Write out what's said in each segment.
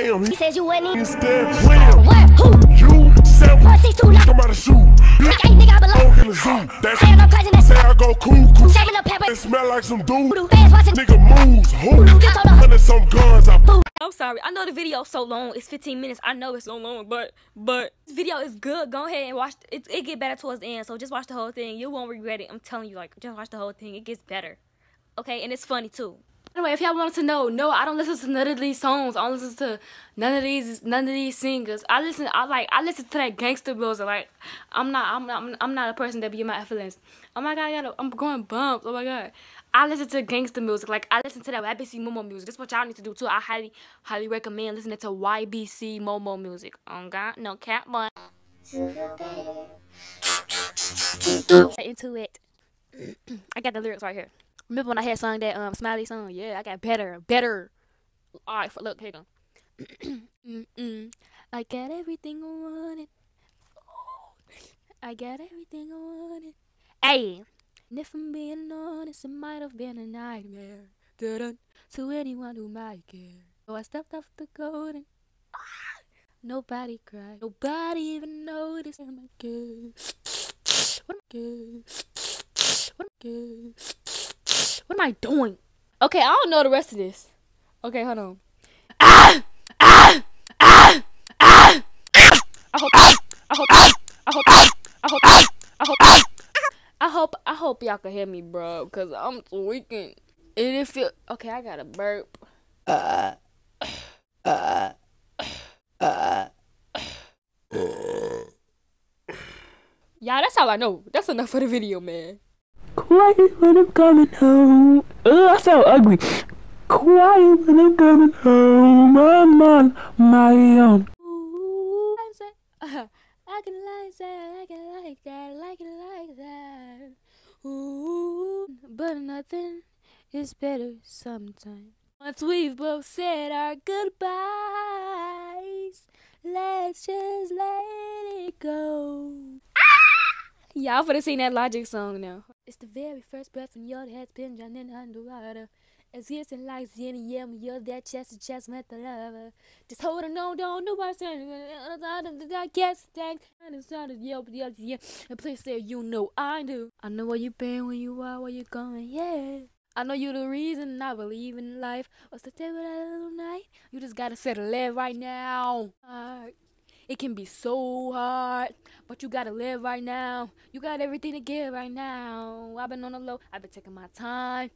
Damn, He he says you went in. instead playing. Where? Who? You seven. Pussy too long. Come out of shoe. Like ain't nigga I belong. Dog in the zoo. That's Saying I'm catching that say I go cuckoo. Shaving up pepper. It smell like some dude. Fans watching. Nigga moves. Who? Just hold on. Hundred some guns. I I'm sorry. I know the video is so long. It's 15 minutes. I know it's so long, but but this video is good. Go ahead and watch. It, it get better towards the end. So just watch the whole thing. You won't regret it. I'm telling you. Like just watch the whole thing. It gets better. Okay, and it's funny too. Anyway, if y'all wanted to know, no, I don't listen to none of these songs. I don't listen to none of these none of these singers. I listen. I like. I listen to that gangster music. Like I'm not. I'm not. I'm not a person that be in my feelings. Oh my god, y'all. I'm going bumps. Oh my god. I listen to gangster music. Like I listen to that YBC Momo music. That's what y'all need to do too. I highly, highly recommend listening to YBC Momo music. Oh God, no cat but into it. I got the lyrics right here. Remember when I had sung that um Smiley song? Yeah, I got better, better. All right, look, here go. I got everything I wanted. I got everything I wanted. Hey, and if I'm being honest, it might have been a nightmare. Dun-dun, to anyone who might care. So I stepped off the golden. Ah, nobody cried. Nobody even noticed. Oh my God. What am I good? What am I good? What am I doing? Okay, I don't know the rest of this. Okay, hold on. Ah! Ah! Ah! Ah! I hope. I hope. I hope. I hope. I hope. I hope I hope y'all can hear me, bro, cause I'm tweaking. And it feel okay. I got a burp. Uh uh uh Yeah, that's all I know. That's enough for the video, man. Quiet when I'm coming home. Ugh, I sound ugly. Quiet when I'm coming home. I'm on my own. Ooh, I say, uh, I can like that, I can like that, like it like that. Ooh, but nothing is better sometimes. Once we've both said our goodbyes, let's just let it go. Y'all for seen that Logic song now. It's the very first breath when your head's been drowning underwater. Existing like ZNM, when you're that chest to chest with the lover. Just hold on, no, don't do what's I guess thanks. And it's not yo, but yeah, yeah. And please say you know I do. I know where you been, where you are, where you going, yeah. I know you're the reason I believe in life. What's the table that little night? You just gotta settle live right now. Alright. It can be so hard, but you gotta live right now. You got everything to give right now. I've been on the low, I've been taking my time.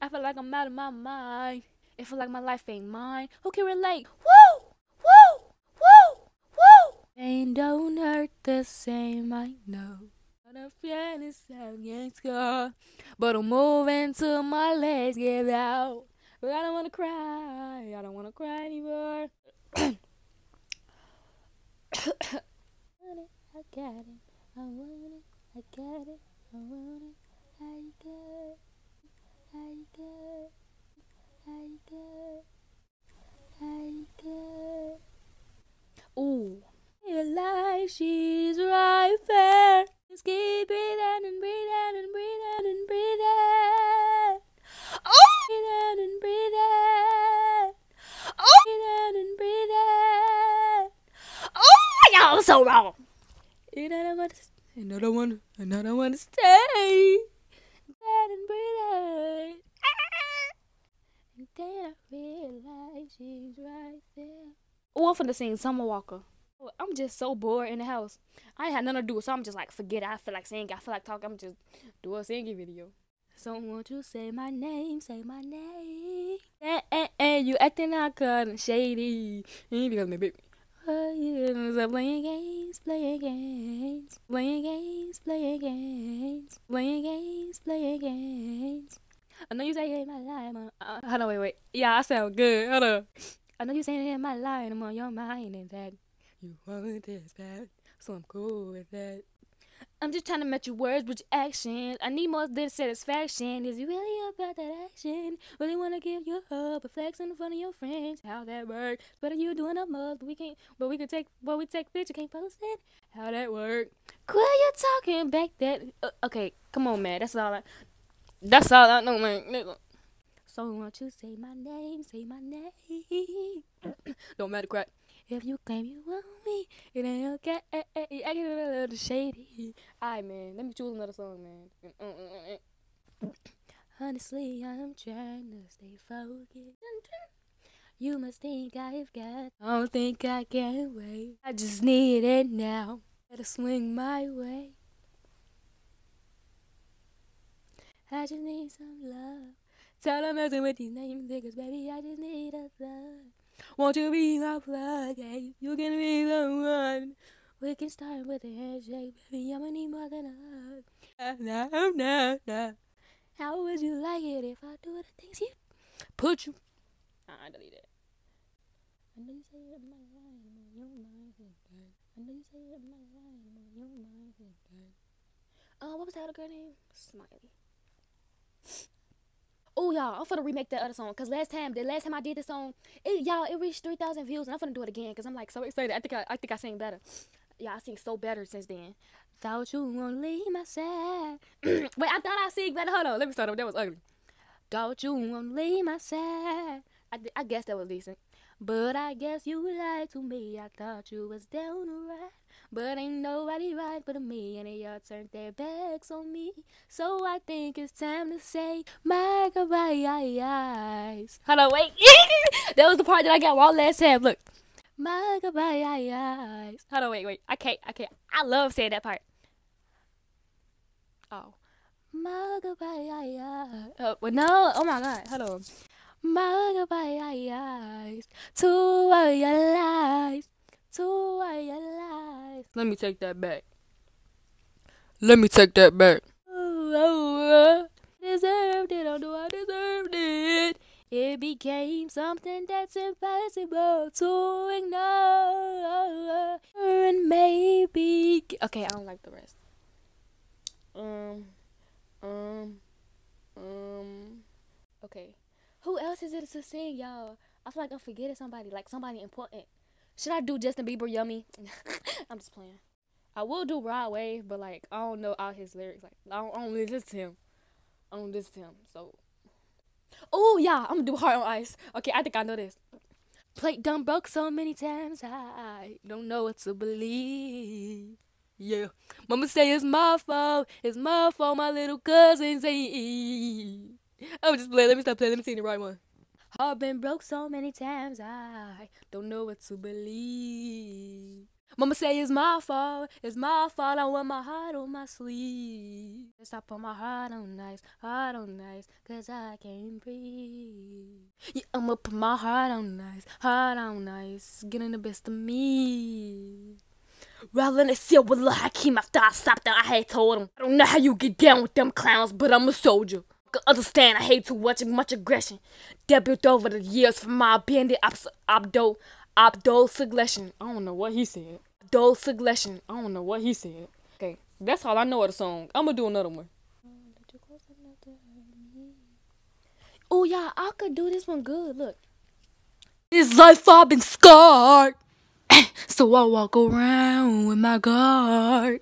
I feel like I'm out of my mind. It feel like my life ain't mine. Who can relate? Woo! Woo! Woo! Woo! Pain don't hurt the same, I know. I'm feeling scar. But I'm moving till my legs give out. But I don't wanna cry. I don't wanna cry anymore. I got it. I want it. I got it. I want it. I got it. I got it. I got it. I got it. Ooh. Feel like she's right there. Just keep breathing and breathing and breathing and breathing. Oh! Breathing and breathing. Oh! Breathing and breathing. Oh, y'all so wrong. And I don't want to, and I don't want to, and I one, another one, stay. Breathing and breathing. And then I realize she's right there. Oh, I'm finna sing Summer Walker. Oh, I'm just so bored in the house. I ain't had nothing to do, so I'm just like, forget it. I feel like singing. I feel like talking. I'm just do a singing video. So won't you say my name, say my name. Eh, eh, eh, you acting like kind shady. You because me, baby. Oh, yeah, playing games, playing games, playing games, playing games, playing games, playing games. I know you say it in my life. Uh, uh, hold on, wait, wait. Yeah, I sound good. Hold on. I know you saying it in my life. I'm on your mind and that you want this bad, so I'm cool with that. I'm just trying to match your words with your actions. I need more than satisfaction. Is it really about that action? Really wanna give you a hug, but flex in front of your friends. How that work? Better you doing a mug, but we can't. But we can take. But we take picture, can't post it. How that work? Quit you talking back that. Uh, okay, come on, man. That's all I. That's all I know, man. So won't you say my name? Say my name. Don't matter crap. If you claim you want me, it ain't okay. I get a little shady. Alright, man. Let me choose another song, man. Honestly, I'm trying to stay focused. You must think I've got. I don't think I can wait. I just need it now. Better swing my way. I just need some love. Tell them messing with these name niggas, baby. I just need a thug. Won't you be my plug? Hey, you can be the one. We can start with a handshake, baby. I'ma need more than a hug. No, no, no. How would you like it if I do the things you put you? I delete it. I know you say it might lie, but you don't mind it, girl. I know you say it might lie, but you don't mind it, girl. Uh, what was that girl name? Smiley. Oh y'all, I'm gonna remake that other song. Cause last time, the last time I did this song, it y'all it reached three thousand views, and I'm gonna do it again. Cause I'm like so excited. I think I, I think I sing better. Yeah, I sing so better since then. Thought you won't leave my side. Wait, I thought I sing better. Hold on, let me start over. That was ugly. Thought you won't leave my side. I, I guess that was decent. But I guess you lied to me. I thought you was down to ride. But ain't nobody right but me. And they all turned their backs on me. So I think it's time to say my goodbyes. Hold on, wait. that was the part that I got wrong last time. Look. My goodbyes. Hold on, wait, wait. I can't, I can't. I love saying that part. Oh. My goodbyes. Oh, well, no. Oh my god. Hold on. My goodbyes. To realize. To realize. Let me take that back. Let me take that back. Oh, oh, oh. Deserved it, no, I deserved it. It became something that's impossible to ignore. And maybe. Okay, I don't like the rest. Um. Um. Um. Okay. Who else is it to sing, y'all? I feel like I'm forgetting somebody, like somebody important. Should I do Justin Bieber Yummy? I'm just playing. I will do Rod Wave, but like I don't know all his lyrics. Like I don't, I listen to him. I don't listen to him. So Oh yeah, I'm gonna do Heart on Ice. Okay, I think I know this. Plate done broke so many times, I don't know what to believe. Yeah, Mama say it's my fault, it's my fault. My little cousin say. I'm oh, just playing. Let me stop playing. Let me sing the right one. I've been broke so many times, I don't know what to believe. Mama say it's my fault, it's my fault. I want my heart on my sleeve. Yes, I put my heart on ice, heart on nice, cause I can't breathe. Yeah, I'ma put my heart on ice, heart on ice, getting the best of me. Rather than see with Hakeem after I stopped there, I had told him, I don't know how you get down with them clowns, but I'm a soldier. Can understand I hate too much much aggression. Built over the years from my bandit abs- abdo Abdul Suggestion. I don't know what he said. Abdul Suggestion. I don't know what he said. Okay, that's all I know of the song. I'm gonna do another one. Oh yeah, I could do this one good. Look. This life I've been scarred. so I walk around with my guard.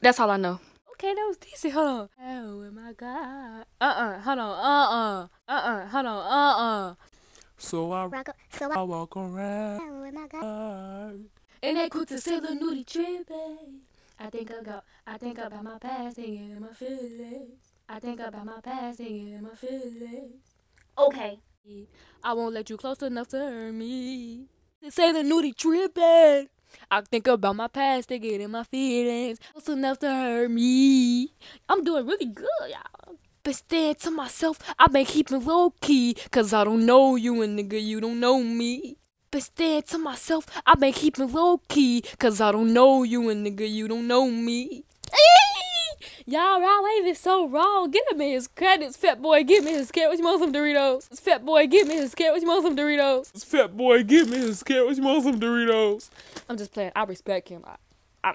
That's all I know. Okay, that was decent. Hold on. Oh my god. Uh uh. Hold on. Uh uh. Uh uh. Hold on. Uh uh. So I, Rock, so I walk around. oh my god. And they could to say the nudie tripping. I think about, I think about my past, and my feelings. I think about my past, and my feelings. Okay. I won't let you close enough to hurt me. They say the nudie tripping. I think about my past, thinking in my feelings. Close enough to hurt me. I'm doing really good, y'all. But staying to myself, I've been keeping low key. Cause I don't know you, and nigga, you don't know me. But staying to myself, I've been keeping low key. Cause I don't know you, and nigga, you don't know me. Y'all, Rod Wave is so wrong. Get him in his credits, fat boy. Give me his carrots. You want some Doritos? This fat boy, give me his carrots. You want some Doritos? This fat boy, give me his carrots. You want some Doritos? I'm just playing. I respect him. I, I,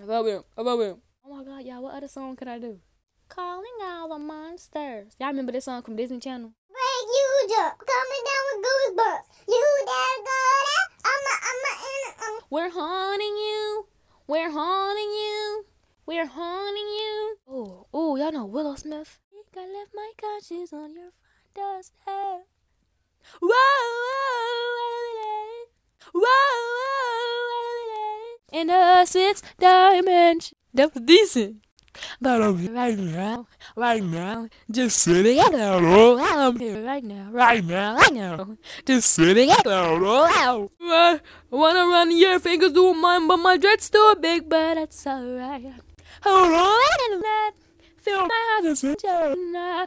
I love him. I love him. Oh my god, y'all, what other song could I do? Calling all the monsters. Y'all remember this song from Disney Channel? Break you jump, coming down with goosebumps. You there, girl? I'm a, I'm a, I'm um, a, We're haunting you. We're haunting you. We're haunting you. Oh, oh, y'all know Willow Smith. I, I left my conscience on your front doorstep. Whoa, whoa, whoa, whoa, whoa, whoa. in the sixth dimension. That was decent. But I'm here right now, right now, just sitting at the roll out. Right now, right now, right now, just sitting at the roll out. I wanna run your fingers through mine, but my dread's too big, but that's alright. My hands in now,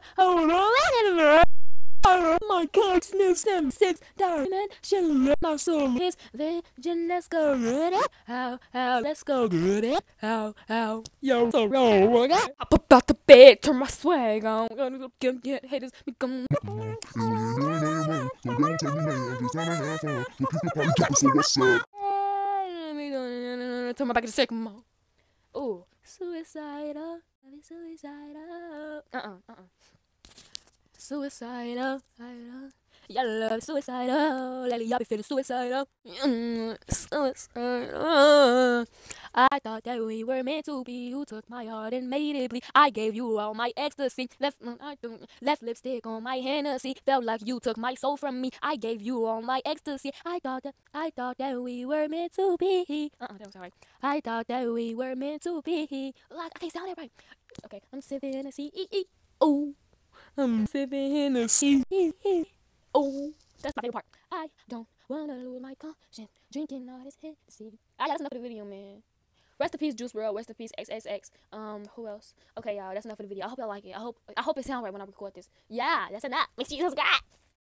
Hold on, my consciousness and dimension my soul is vision. Let's go good it. How, how, let's go good it. How, how, yo, so yo, Up about the bed, turn my swag on. Gonna get, get haters become. Turn my back to the second Ooh, suicidal, suicidal. Uh uh, uh uh. Suicidal, suicidal. Y'all suicidal. Lately, y'all be feeling suicidal. Mm, suicidal. I thought that we were meant to be. You took my heart and made it bleed. I gave you all my ecstasy. Left, mm, left lipstick on my Hennessy. Felt like you took my soul from me. I gave you all my ecstasy. I thought that I thought that we were meant to be. Uh-uh, that was alright. I thought that we were meant to be. Like I can't sound it right. Okay, I'm sipping in a C E. Oh. I'm sipping sea. Oh, that's my favorite part. I don't wanna lose my conscience drinking all this Hennessy. I got enough for the video, man. Rest in peace, Juice WRLD. Rest in peace, XXX. Um, who else? Okay, y'all, that's enough for the video. I hope y'all like it. I hope I hope it sounds right when I record this. Yeah, that's enough. Make sure you subscribe.